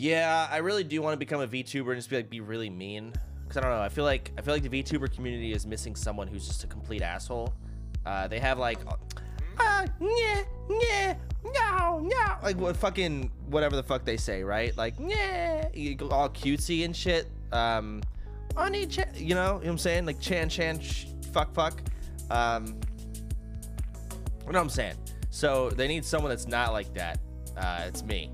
Yeah, I really do want to become a VTuber and just be like be really mean. Cause I don't know. I feel like I feel like the VTuber community is missing someone who's just a complete asshole. Uh, they have like, uh, yeah, yeah, no, no, like what fucking whatever the fuck they say, right? Like, yeah, all cutesy and shit. Um, on each, you know, you know what I'm saying? Like Chan Chan, sh- fuck fuck. Um, you know what I'm saying? So they need someone that's not like that. Uh, it's me.